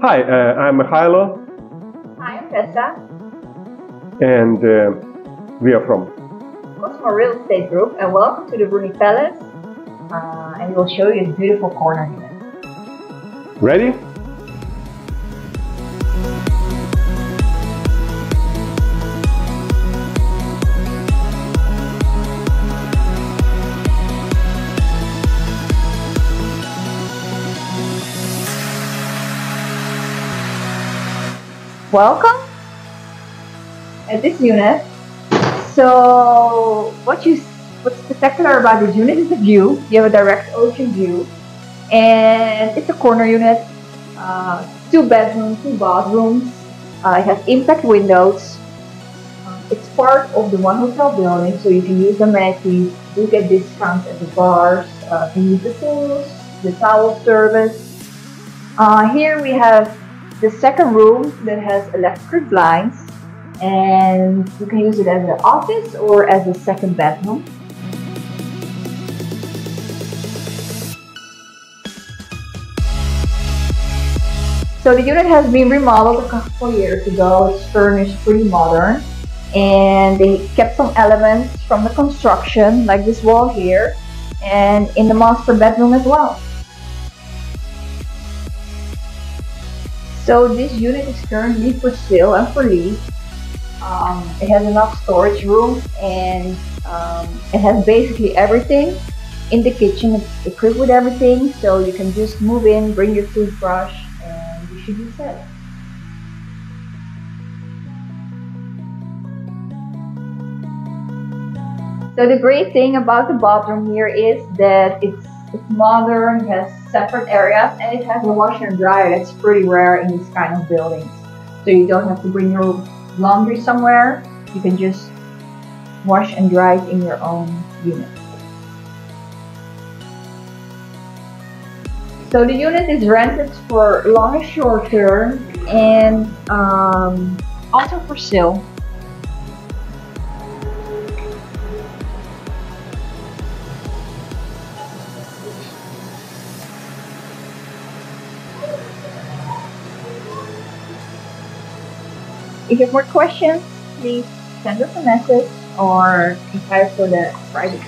Hi, uh, I'm Mykhailo, Hi, I'm Tessa, and uh, we are from. Cosmo Real Estate Group, and welcome to the Roney Palace. Uh, and we will show you a beautiful corner unit. Ready? Welcome at this unit. So, what you what's spectacular about this unit is the view. You have a direct ocean view, and it's a corner unit. Uh, two bedrooms, two bathrooms. Uh, it has impact windows. Uh, it's part of the one hotel building, so you can use the amenities. You get discounts at the bars. Uh, can use the pools, the towel service. Uh, here we have the second room that has electric blinds and you can use it as an office or as a second bedroom. So the unit has been remodeled a couple years ago. It's furnished pretty modern and they kept some elements from the construction like this wall here and in the master bedroom as well. So this unit is currently for sale and for lease. Um, it has enough storage room and um, it has basically everything in the kitchen. It's equipped with everything, so you can just move in, bring your toothbrush, and you should be set. So the great thing about the bathroom here is that it's it's modern, has separate areas, and it has a washer and dryer that's pretty rare in these kind of buildings. So you don't have to bring your laundry somewhere, you can just wash and dry it in your own unit. So the unit is rented for long and short term and um, also for sale. If you have more questions, please send us a message or inquire for the private